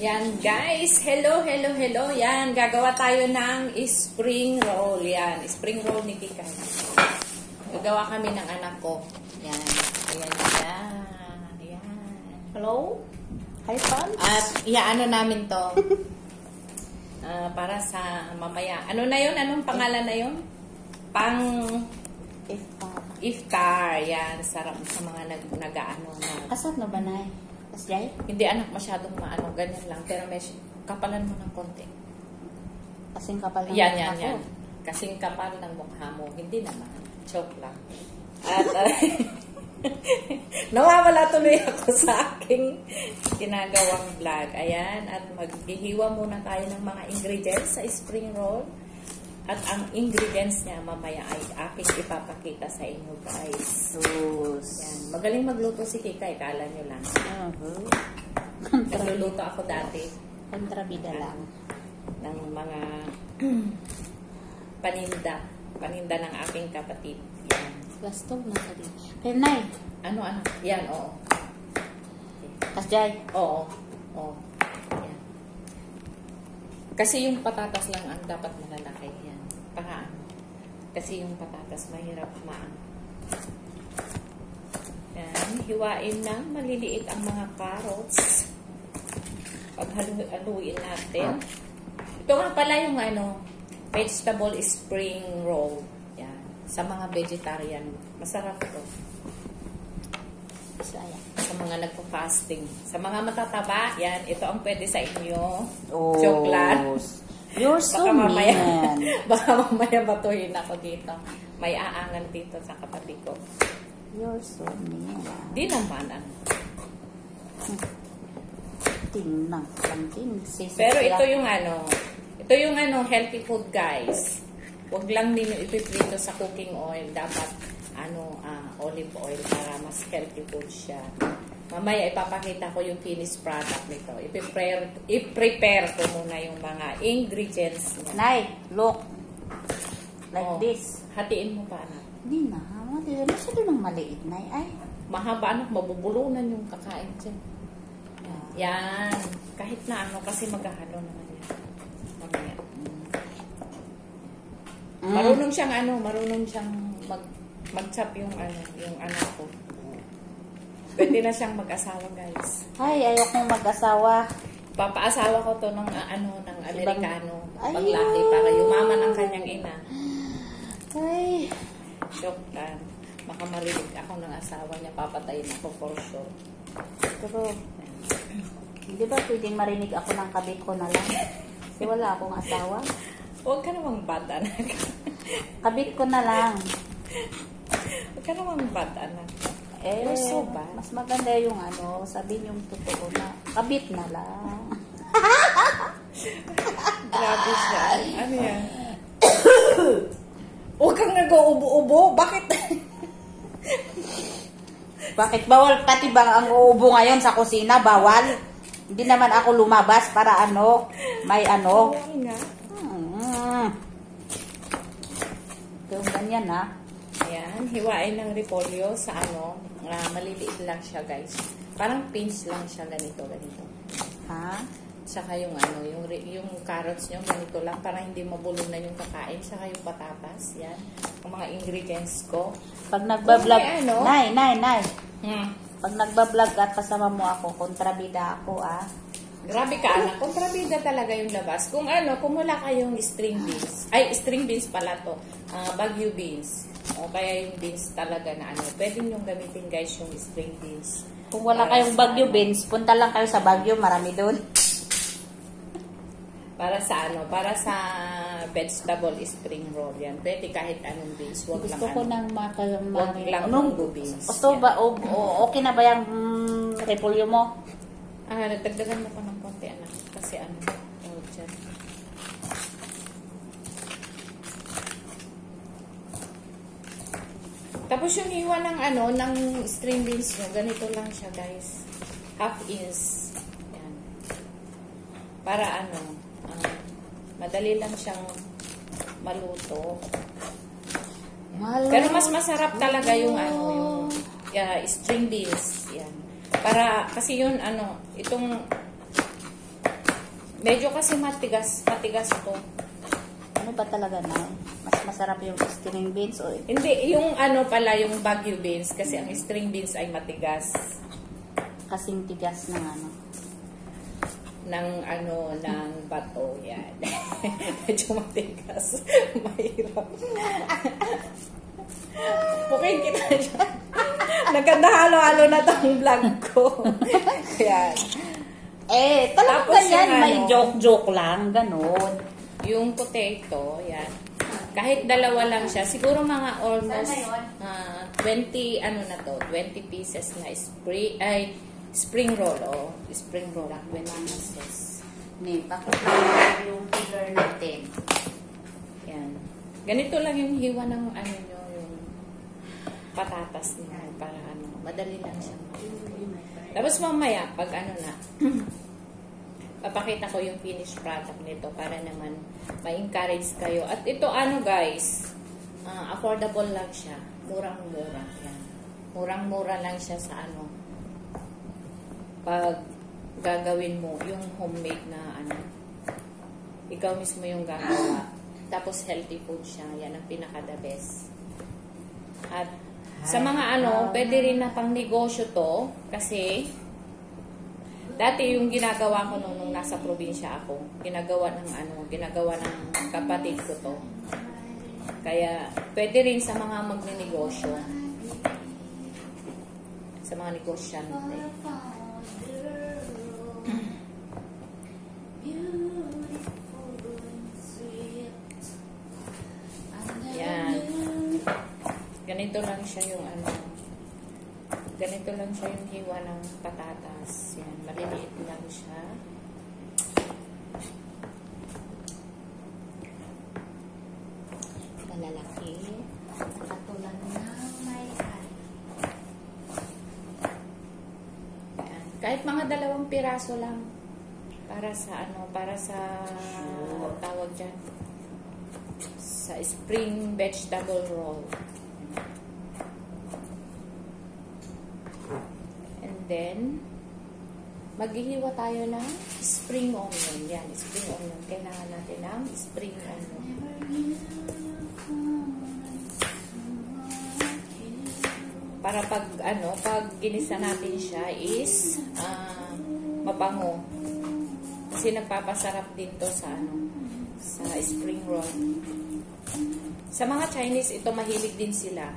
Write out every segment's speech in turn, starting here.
Yan guys, hello, hello, hello. Yan, gagawa tayo ng spring roll. Yan, spring roll ni Kikay. Gagawa kami ng anak ko. Yan, ayan siya. Yan. Hello? Hi, fam. At iaano namin to. Ah, para sa mamaya. Ano na yun? Anong pangalan na yun? Pang If pa. iftar. Yan, sarap sa mga nag, nag-ano na. Kasat na ba na eh? Kasjay? Hindi anak masyadong maano, ganyan lang. Pero may kapalan mo ng konti. Kasing kapal ng Yan, yan, yan. Kasing kapal ng mukha mo. Hindi naman. Joke lang. At, uh, nawawala tuloy ako sa aking ginagawang vlog. Ayan. At maghihiwa muna tayo ng mga ingredients sa spring roll. At ang ingredients niya mamaya ay aking ipapakita sa inyo guys. Sus. Yan. Magaling magluto si Kika. Kala nyo lang. Uh-huh. Nagluluto ako dati. Kontrabida lang. ng mga paninda. Paninda ng aking kapatid. Yan. Gastong na sa rin. Pero nay, Ano, ano? Yan, oo. kasjay. Oo. Oo. Yan. Kasi yung patatas lang ang dapat malalaki. Ano? Kasi yung patatas mahirap maan. Yan. Hiwain na maliliit ang mga carrots. Paghaluin natin. Ito nga pala yung ano, vegetable spring roll. Yan. Sa mga vegetarian. Masarap ito. Bisaya. Sa mga nagpo-fasting. Sa mga matataba, yan. Ito ang pwede sa inyo. Oh. Lang. You're so Baka mamaya, mean. baka mamaya batuhin ako dito. May aangan dito sa kapatid ko. You're so mean. Di naman, ano. Tingnan. Pero ito yung ano, ito yung ano, healthy food guys. Huwag lang din yung ipiprito sa cooking oil. Dapat, ano, ah, olive oil para mas healthy food siya. Mamaya ipapakita ko yung finished product nito. I-prepare, i-prepare ko muna yung mga ingredients niya. Nay, look. Like Oh. this. Hatiin mo pa, anak. Hindi na. Hindi na. Masyado ng maliit, nay. Ay. Mahaba, anak, mabubulunan yung kakain dyan. Yan. Kahit na ano, kasi maghahalo naman yan. Mamaya. Mm. Marunong siyang ano, marunong siyang mag mag-chop yung ano, yung anak ko. Pwede na siyang mag-asawa, guys. Ay, ayokong mag-asawa. Papaasawa ko to ng ah, ano, ng Amerikano. Ay. Paglaki para yumaman ang kanyang ina. Ay. Joke lang. Baka marinig ako ng asawa niya, papatayin ako for sure. Pero, hindi ba pwedeng marinig ako ng kabit ko na lang? Kasi wala akong asawa. Huwag ka namang bad, anak. Kabit ko na lang. Huwag ka namang bad, anak. Eh, You're so bad. mas maganda yung ano, sabihin yung totoo na, kabit na lang. Grabe siya. Ano yan? Huwag kang nag-uubo-ubo. Bakit? Bakit bawal pati ba ang uubo ngayon sa kusina? Bawal? Hindi naman ako lumabas para ano, may ano. Oo nga. Hmm. Yung ganyan ha. Ayan, hiwain ng repolyo sa ano, ah, maliliit lang siya guys. Parang pinch lang siya ganito, ganito. Ha? Saka yung ano, yung, yung carrots nyo, ganito lang, para hindi mabulunan yung kakain. Saka yung patatas, yan. Ang mga ingredients ko. Pag nagbablog, may ano? nay, nay, nay. Hmm. Pag nagbablog at kasama mo ako, kontrabida ako ah. Grabe ka, anak. Kontrabida talaga yung labas. Kung ano, kung wala kayong string beans, ay, string beans pala to, ah, bagyo beans, o kaya yung beans talaga na ano, pwede nyo gamitin guys yung string beans. Kung wala Para kayong Bagyo ano, beans, punta lang kayo sa Bagyo, marami doon. Para sa ano, para sa vegetable spring roll yan. Pwede kahit anong beans, wag Gusto lang ko ano. nang maka... Wag lang munggo beans. Gusto ba, o, o- okay na ba yung mm, repolyo mo? Ah, nagdagdagan mo pa ng konti, anak. Kasi ano, tawag dyan. Tapos yung hiwa ng ano, ng string beans nyo, ganito lang siya guys. Half inch. Yan. Para ano, ah, madali lang siyang maluto. Mahal. Pero mas masarap talaga yung ano, yung yeah, string beans. Yan. Para, kasi yun, ano, itong Medyo kasi matigas, matigas to. Ano ba talaga na? Mas masarap yung string beans o Hindi, yung ano pala, yung Baguio beans, kasi ang string beans ay matigas. kasing tigas ng ano. ng ano, ng bato, yan. Medyo matigas. Mahirap. Pukin kita siya. Nagkandahalo-halo na tong vlog ko. yan. Eh, talagang Tapos ganyan. May ano- joke-joke lang. Ganon. Yung potato, yan. Kahit dalawa lang siya, siguro mga almost yun? ah, 20, ano na to, 20 pieces na spring, ay, spring roll, oh. Spring roll, 20 pieces. Ni, pakita yung figure natin. Yan. Ganito lang yung hiwa ng ano nyo, yung patatas niya para ano, madali lang siya. Tapos mamaya, pag ano na, papakita ko yung finished product nito para naman ma-encourage kayo. At ito ano guys, ah, affordable lang siya. Murang-mura. Murang-mura lang siya sa ano, pag gagawin mo yung homemade na ano, ikaw mismo yung gagawa. Tapos healthy food siya. Yan ang pinaka-the best. At sa mga ano, pwede rin na pang negosyo to kasi dati yung ginagawa ko nung, nung nasa probinsya ako, ginagawa ng ano, ginagawa ng kapatid ko to. Kaya pwede rin sa mga magnenegosyo. Sa mga negosyante. Yan. Ganito lang siya yung ano. Ganito lang siya yung hiwa ng patatas. Yan. Maliliit lang siya. Malalaki. Katulad ng may. Yan. Kahit mga dalawang piraso lang. Para sa ano, para sa tawag dyan. Sa spring vegetable roll. Then, maghihiwa tayo ng spring onion. Yan, spring onion. Kailangan natin ng spring onion. Para pag ano, pag ginisa natin siya is ah, mabango. Kasi nagpapasarap din to sa ano, sa spring roll. Sa mga Chinese, ito mahilig din sila.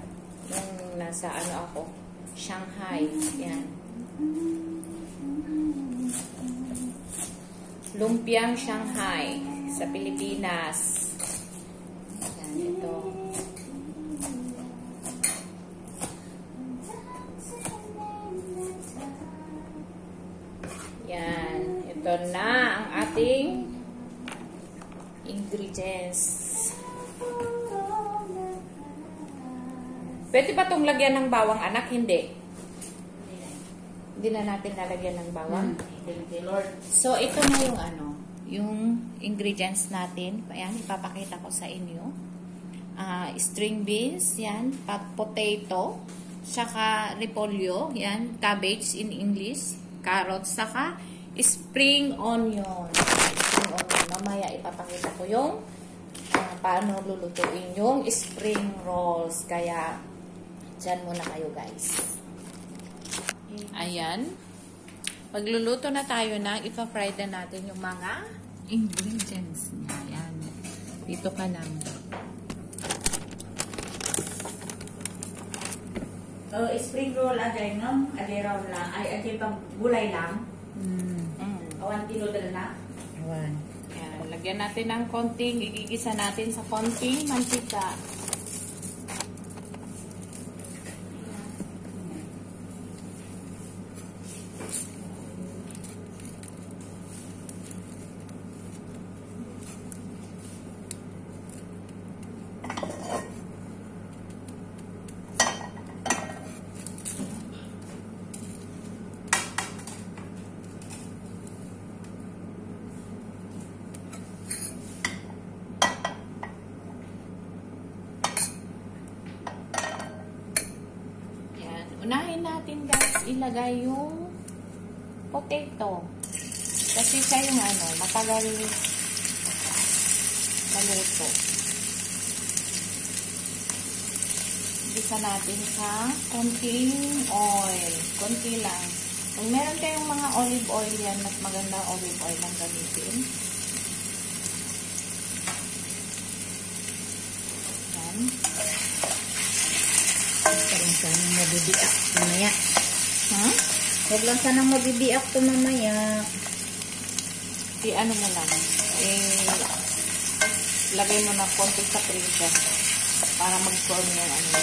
Nung nasa ano ako, Shanghai. Yan. Lumpiang Shanghai sa Pilipinas. Yan, ito. Yan. Ito na ang ating ingredients. Pwede ba itong lagyan ng bawang anak? Hindi. Hindi na natin lalagyan ng bawang. Thank you, Lord. So, ito na yung ano, yung ingredients natin. Ayan, ipapakita ko sa inyo. Ah, string beans, yan, potato, saka repolyo, yan, cabbage in English, carrots, saka spring onion. Spring onion. Mamaya ipapakita ko yung ah, paano lulutuin yung spring rolls. Kaya, dyan muna kayo guys. Ayan. Magluluto na tayo ng ipa-fry na natin yung mga ingredients niya. Ayan. Dito ka lang. Oh, spring roll agay no? Agay round lang. Ay, agay pang gulay lang. Mm. Awan tinudal na. Ayan. Ayan. Lagyan natin ng konting, igigisa natin sa konting mantika. Ayan. Unahin natin guys, ilagay yung potato. Kasi siya yung ano, matagal maluto. Bisa natin sa konting oil. Konti lang. Kung meron kayong mga olive oil yan, mas maganda olive oil ang gamitin. Yan. Parang sanang mabibiak mamaya. Ha? Huwag lang sanang mabibiak to mamaya. I ano mo lang. Eh, lagay mo na konti sa freezer para mag-form yung ano.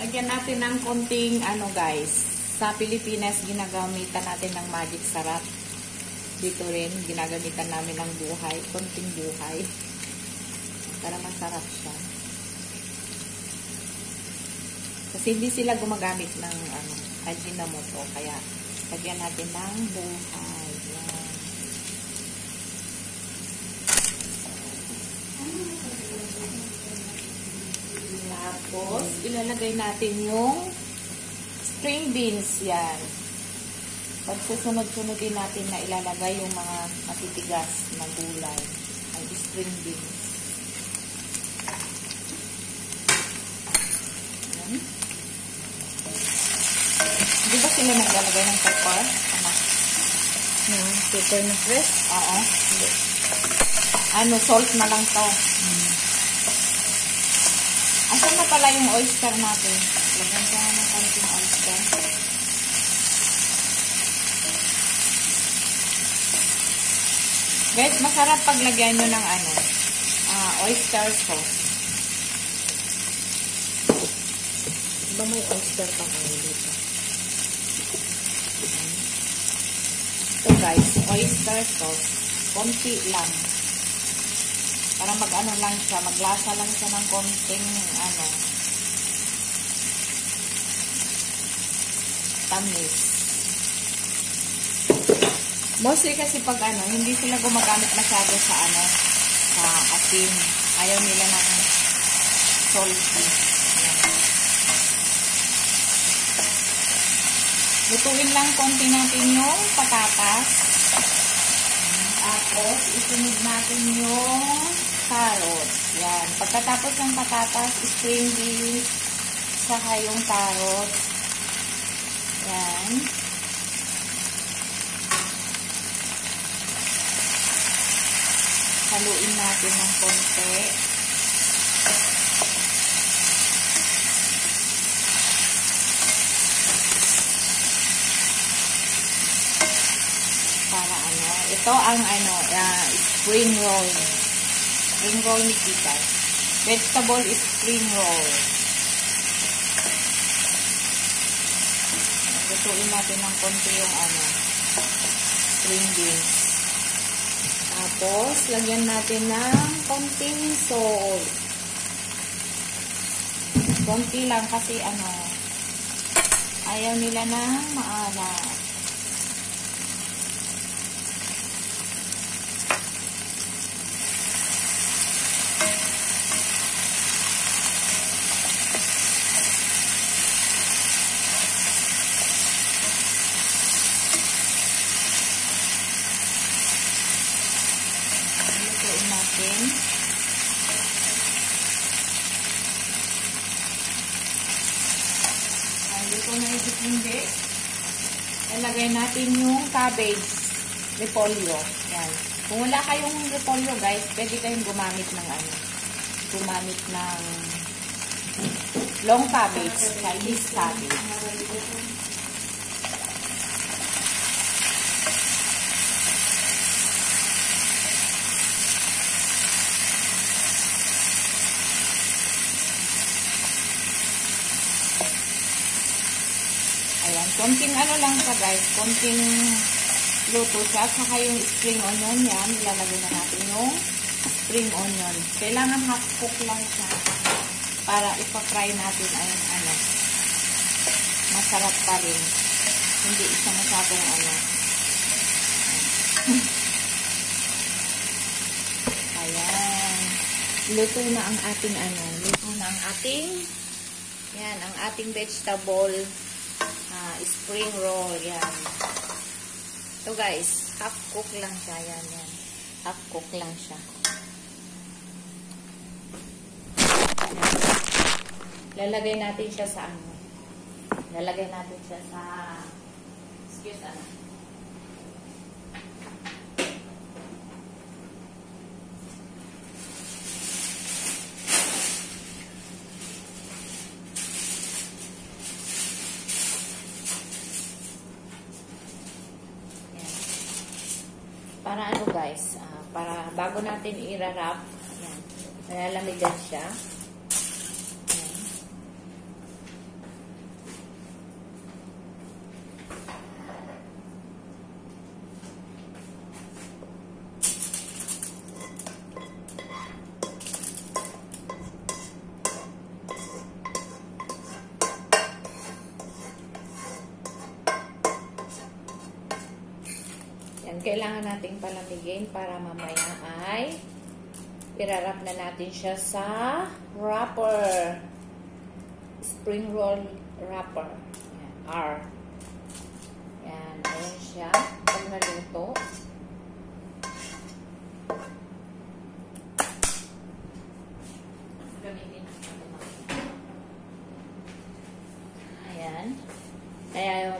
Lagyan natin ng konting ano guys. Sa Pilipinas, ginagamitan natin ng magic sarap. Dito rin, ginagamitan namin ng buhay. Konting buhay. Para masarap siya. Kasi hindi sila gumagamit ng ano, Ajinomoto. Kaya, lagyan natin ng buhay. Yan. Tapos, ilalagay natin yung string beans. Yan. Pagsusunod-sunodin natin na ilalagay yung mga matitigas na gulay. Ang string beans. Yan. Di ba sila naglalagay ng pepper? Ano? No, super na fresh. Oo. Ano, salt na lang to. Asan na pala yung oyster natin? Lagyan ko ng konting oyster. Guys, masarap paglagyan nyo ng ano, ah, oyster sauce. Ba may oyster pa kayo dito? Ito guys, oyster sauce. Konti lang. Para mag-ano lang siya, maglasa lang siya ng konting ano, tamis. Mostly kasi pag ano, hindi sila gumagamit masyado sa ano, sa asin. Ayaw nila ng salty. Lutuin lang konti natin yung patatas. Tapos, isunod natin yung carrots. Yan. Pagkatapos ng patatas, string beans, saka yung carrots. Yan. Haluin natin ng konti. para ano. Ito ang ano, uh, spring roll. Spring roll ni Tita. Vegetable spring roll. Lutuin natin ng konti yung ano, spring beans. Tapos, lagyan natin ng konting salt. Konti lang kasi ano, ayaw nila na maalat. Lutuin natin. Ay, luto na ito hindi. Ilagay natin yung cabbage, repolyo. Yan. Kung wala kayong repolyo, guys, pwede kayong gumamit ng ano, gumamit ng long cabbage, Chinese cabbage. Ayan, konting ano lang siya guys, konting luto siya. Saka yung spring onion yan, ilalagay na natin yung spring onion. Kailangan half cook lang siya para ipa-fry natin ay ano, masarap pa rin. Hindi siya masyadong ano. Ayan. Luto na ang ating ano, luto na ating yan, ang ating vegetable spring roll. Yan. So guys, half cook lang siya. Yan, yan. Half cook lang siya. Lalagay natin siya sa ano. Lalagay natin siya sa excuse ano. Yan. Para ano guys, ah, para bago natin i-wrap, yan, nalalamigan siya. Kailangan nating palamigin para mamaya ay irarap na natin siya sa wrapper. Spring roll wrapper. Yan, R. Yan, ayan siya. Pag naluto. Ayan. Kaya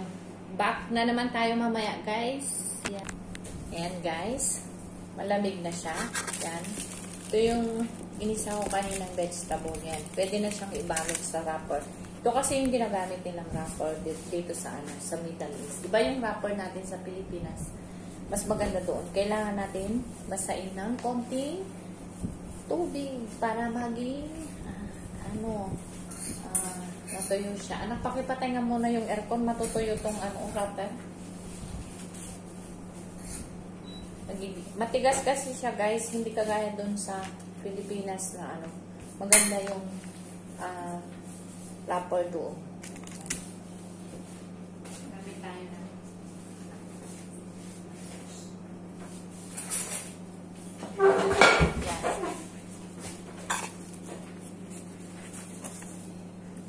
back na naman tayo mamaya, guys. Yan. Ayan, guys. Malamig na siya. Yan. Ito yung inisa ko kaninang vegetable. Yan. Pwede na siyang ibalot sa wrapper. Ito kasi yung ginagamit nilang wrapper dito, sa ano, sa Middle East. Iba yung wrapper natin sa Pilipinas. Mas maganda doon. Kailangan natin basain ng konting tubig para maging ah, ano, ah, natuyo siya. Anak, pakipatay nga muna yung aircon. Matutuyo tong ano, wrapper. Matigas kasi siya guys, hindi kagaya doon sa Pilipinas na ano, maganda yung ah, wrapper doon.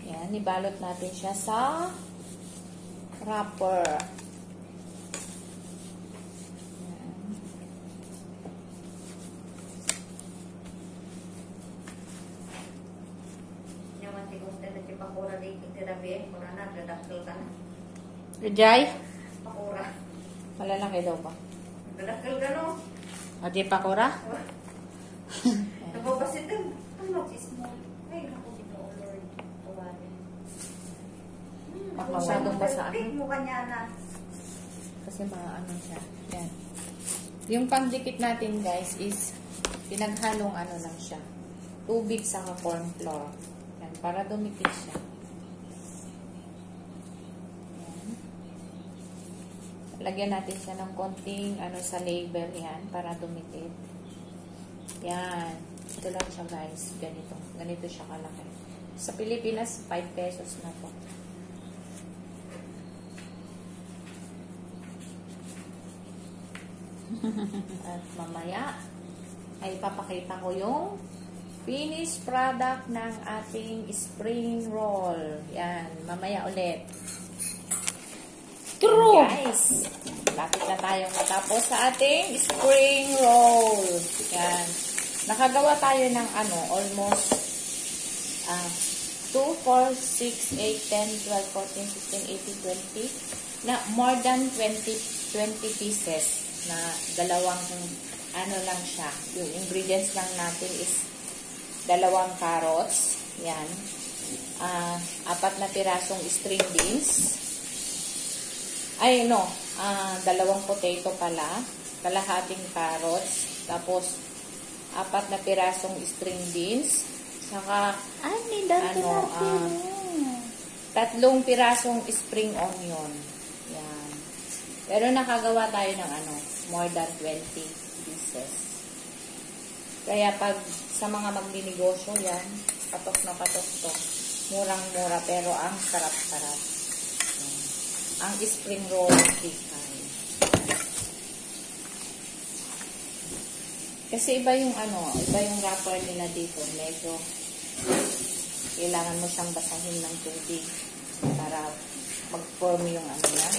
Yan, ibalot natin siya sa wrapper. Yan. Nyaman ti kung tanda ti pakura di tirabi, mura na, dadakil ka na. Jai, Pakura. Malalaki daw ba? Dadakil ka no? adi pakura? Nababasit din. Is small. Ay, naku, ito, oh Lord. Tawarin. Masyadong basaan. Mo kanya na. Kasi mga ano siya. Yan. Yung pandikit natin guys is pinaghalong ano lang siya. Tubig sa corn flour. Yan. Para dumikit siya. Yan. Lagyan natin siya ng konting ano sa label yan para dumikit. Yan. Ito lang siya guys. Ganito. Ganito siya kalaki. Sa Pilipinas, 5 pesos na to. At mamaya ay papakita ko yung finished product ng ating spring roll. Yan, mamaya ulit. True! Guys, lapit na tayong matapos sa ating spring roll. Yan. Nakagawa tayo ng ano, almost ah 2, 4, 6, 8, 10, 12, 14, 16, 18, 20 na more than 20 20 pieces na dalawang ano lang siya. Yung ingredients lang natin is dalawang carrots. Yan. Ah, apat na pirasong string beans. Ay, no. Ah, dalawang potato pala. Kalahating carrots. Tapos, apat na pirasong string beans. Saka, Ay, Ano, ah, tatlong pirasong spring onion. Yan. Pero nakagawa tayo ng ano, more than 20 pieces. Kaya pag sa mga magdinegosyo yan, patok na patok to. Murang-mura pero ang sarap-sarap. Ang spring roll chicken. Kasi iba yung ano, iba yung wrapper nila dito. Medyo kailangan mo siyang basahin ng tubig para mag-form yung ano. Ayan.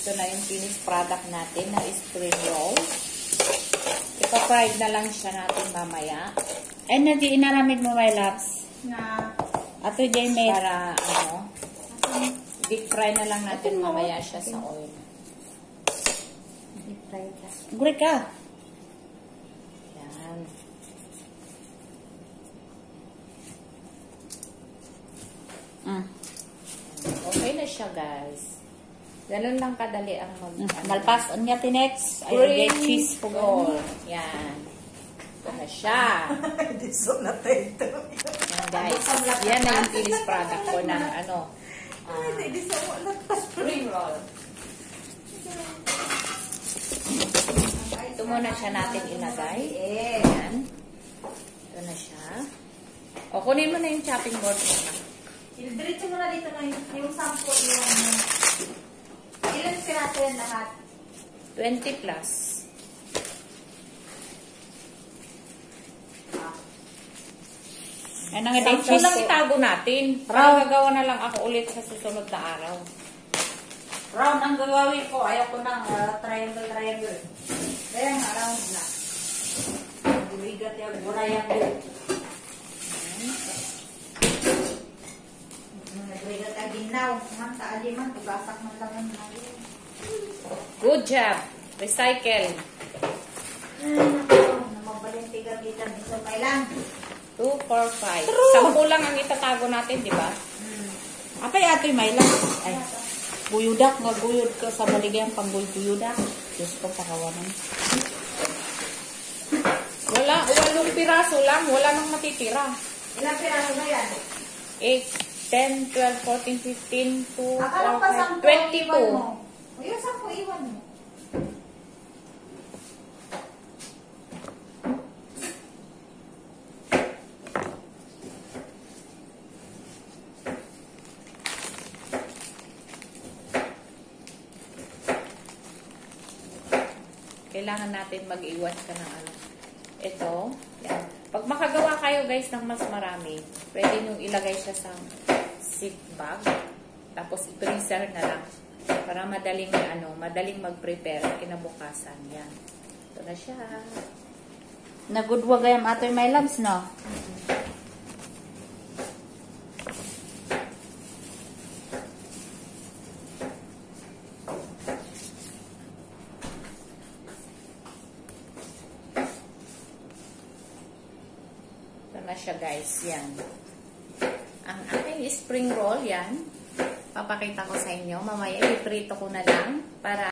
Ito na yung finished product natin na spring roll. Ipa-fried na lang siya natin mamaya. Ay, nadi inaramid mo, my loves. Na, Ato, Jaime. Para ano, deep fry na lang natin mamaya siya sa oil. deep fry ka. Guri ka. Yan. Mm. Okay na siya, guys. Ganun lang kadali ang mag... Mm. ano. Malpas, anya tinex. Ay, Spring get cheese po roll. Yan. Ito na siya. Hindi so na. Yan, guys. Yan na yung finished product ko ng ano. Ah, Hindi so wala. spring roll. Ito muna siya natin ilagay. Eh. Ayan. Ito na siya. O, kunin mo na yung chopping board mo. Diretso mo na dito na yung, sampo yung... Ilan piraso yan lahat? 20 plus. Ay, nang get Sampu cheese lang itago natin. Para gagawa na lang ako ulit sa susunod na araw. Round ang gagawin ko. Ayaw ko ng ah, triangle, triangle. Kaya nga, round na. Bigat yung triangle. Nagrigat ang ginaw. Man, taali man. Tugasak man lang ang mga Good job. Recycle. Namabalintigan kita. Gusto kailan. 2, 4, 5. Sampu lang ang itatago natin, di ba? Apay ato'y may lang. Ay, guyudak nga guyud ka sa maligayang pangguyudak. Diyos ko, pakawanan. Wala, walong piraso lang. Wala nang matitira. Ilang piraso na yan? 8, 10, 12, 14, 15, 2, Akala pa 4, sampo 5, iwan 22. mo. O yun, sampo iwan mo. Kailangan natin mag-iwas ka ng ano. Ito, yan. Pag makagawa kayo guys ng mas marami, pwede nyo ilagay siya sa zip bag. Tapos i-freezer na lang. Para madaling ano, madaling mag-prepare kinabukasan. Yan. Ito na siya. Nagudwa gayam ato'y may loves, no? Ito na siya guys. Yan. Ang aking spring roll, yan. Papakita ko sa inyo. Mamaya iprito ko na lang para